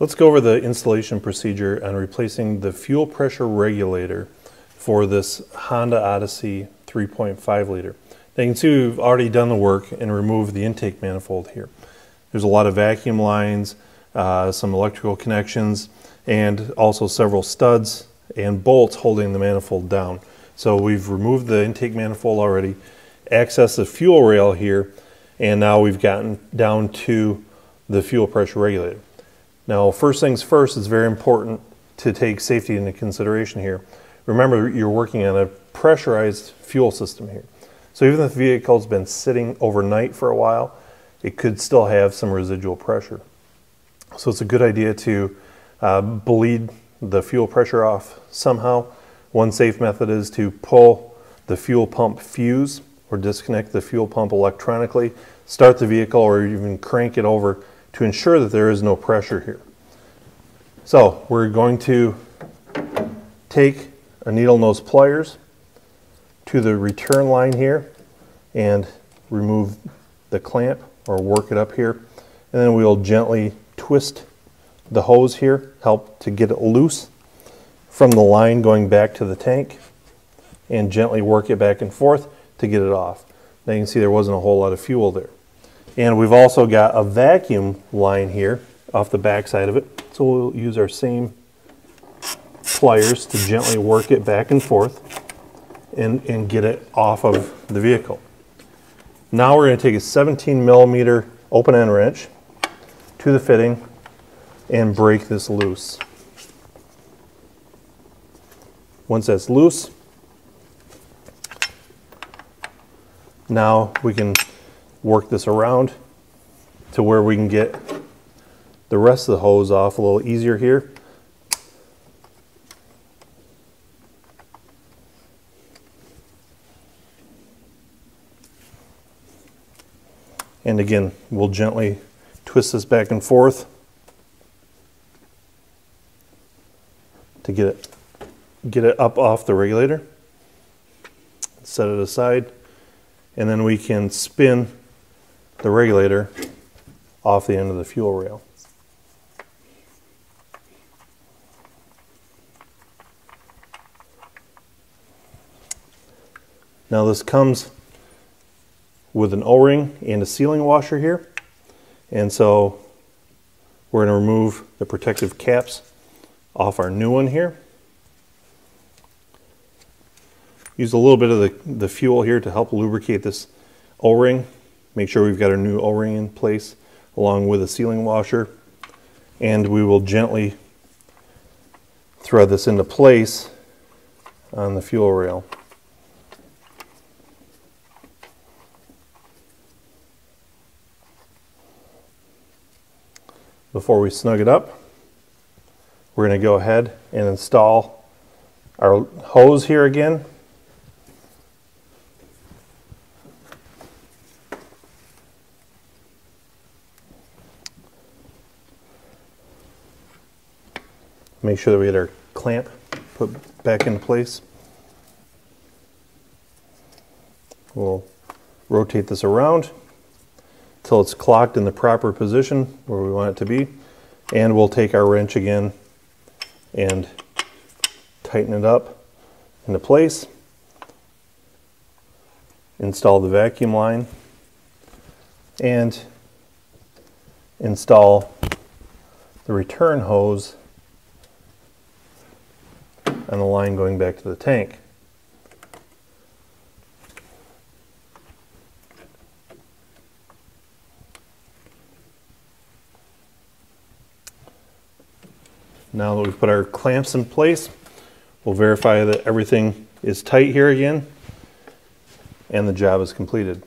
Let's go over the installation procedure on replacing the fuel pressure regulator for this Honda Odyssey 3.5 liter. Now you can see we've already done the work and removed the intake manifold here. There's a lot of vacuum lines, uh, some electrical connections, and also several studs and bolts holding the manifold down. So we've removed the intake manifold already, accessed the fuel rail here, and now we've gotten down to the fuel pressure regulator. Now, first things first, it's very important to take safety into consideration here. Remember, you're working on a pressurized fuel system here. So even if the vehicle's been sitting overnight for a while, it could still have some residual pressure. So it's a good idea to uh, bleed the fuel pressure off somehow. One safe method is to pull the fuel pump fuse or disconnect the fuel pump electronically, start the vehicle or even crank it over to ensure that there is no pressure here. So we're going to take a needle nose pliers to the return line here and remove the clamp or work it up here. And then we'll gently twist the hose here, help to get it loose from the line going back to the tank and gently work it back and forth to get it off. Now you can see there wasn't a whole lot of fuel there. And we've also got a vacuum line here off the back side of it. So we'll use our same pliers to gently work it back and forth and, and get it off of the vehicle. Now we're going to take a 17 millimeter open end wrench to the fitting and break this loose. Once that's loose, now we can work this around to where we can get the rest of the hose off a little easier here. And again, we'll gently twist this back and forth to get it get it up off the regulator. Set it aside and then we can spin the regulator off the end of the fuel rail. Now this comes with an O-ring and a sealing washer here. And so we're going to remove the protective caps off our new one here. Use a little bit of the, the fuel here to help lubricate this O-ring. Make sure we've got our new O-ring in place along with a sealing washer. And we will gently thread this into place on the fuel rail. before we snug it up, we're going to go ahead and install our hose here again. Make sure that we get our clamp put back into place. We'll rotate this around until it's clocked in the proper position where we want it to be. And we'll take our wrench again and tighten it up into place. Install the vacuum line and install the return hose on the line going back to the tank. Now that we've put our clamps in place, we'll verify that everything is tight here again and the job is completed.